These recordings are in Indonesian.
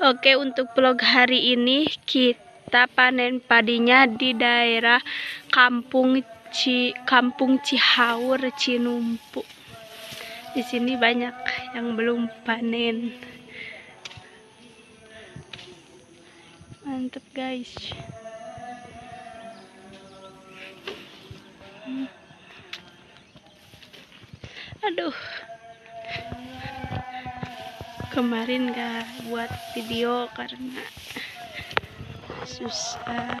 Oke, untuk vlog hari ini kita panen padinya di daerah Kampung Ci Kampung Cihaur Cinumpu. Di sini banyak yang belum panen. Mantap, guys. Aduh. Kemarin gak buat video karena susah.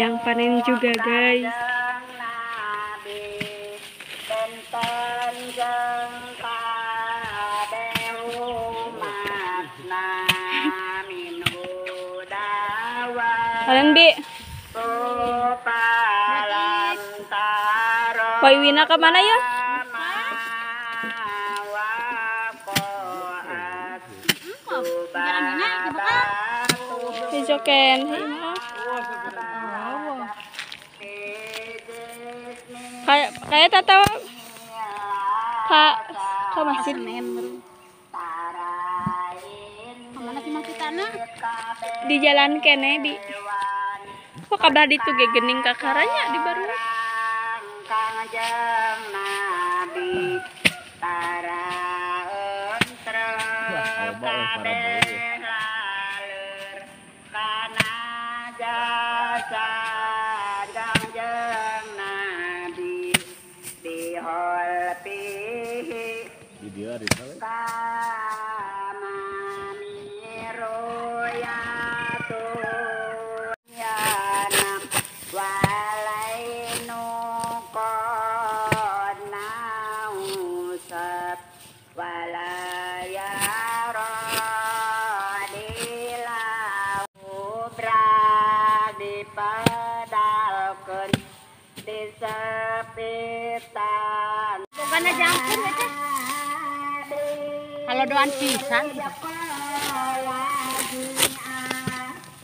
Yang panen juga, guys. Kalian bi, Boy Wina ke mana ya? Besoken. Kayak kayak tata kak kak masjid. Di jalan kene bi. Kok kabar di tuh gening kakaranya di baru. Dihol pihi Video hari itu. Disepitan Bukan ampun aja. Kalau doan pisan.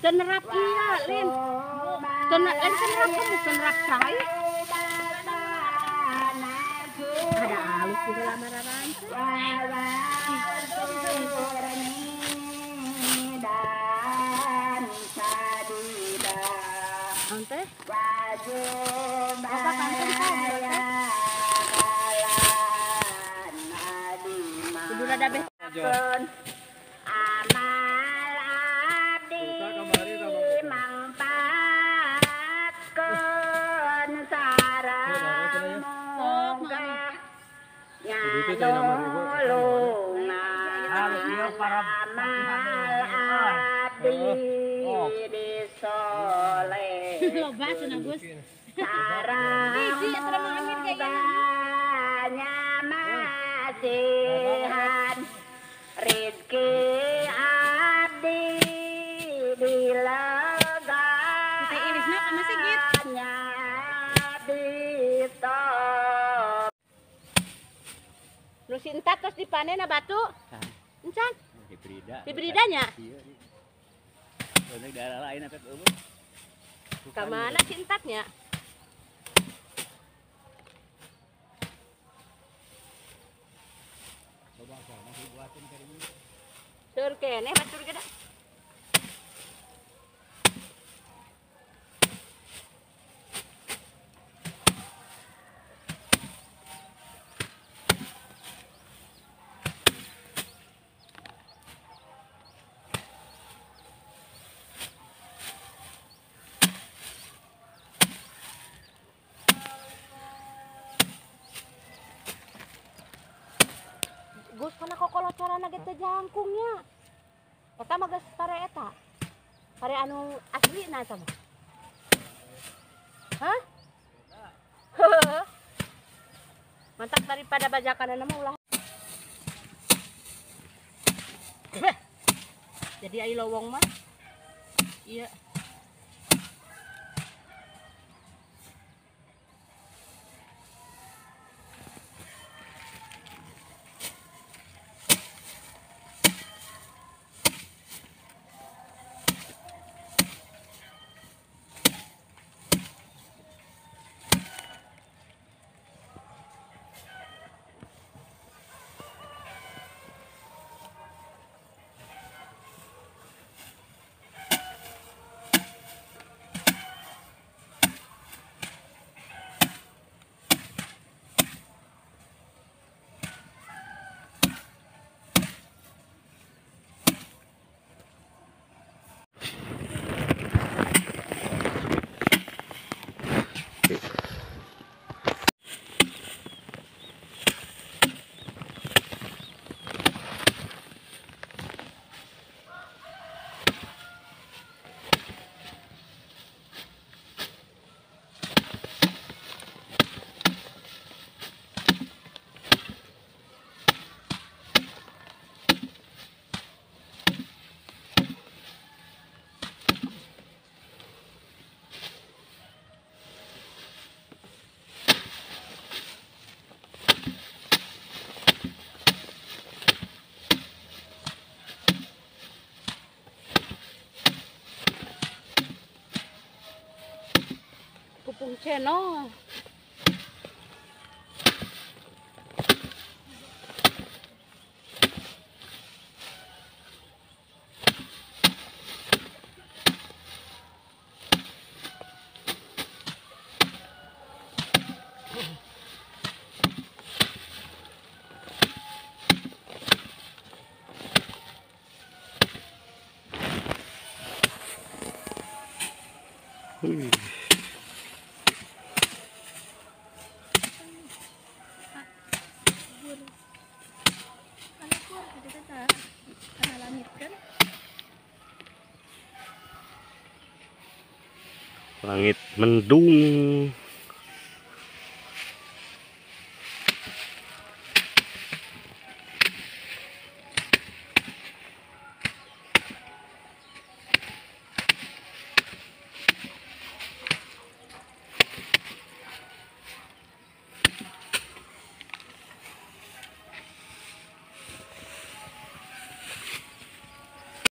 Senerap iya. Senerap, Lin senerap kamu senerap saya. Ada alus juga. Ante, apa rada beh. Amal abdi mangpatkeun sareng munggah nyalungan amal abdi disoleh sarang Biji terus Nu sinta terus dipanen batu. Encan, Di Brida. di beridanya. Iya. Banyak daerah lain apa tuh? Bu? Ka mana sintatnya? Sur kene batur gede. anak eta jangkungnya. Eta mah pare eta. Pare anu asli na eta. Hah? Mantap daripada bajakan mah ulah. Jadi ai lowong mah. Iya. che nó Ooh. Langit mendung.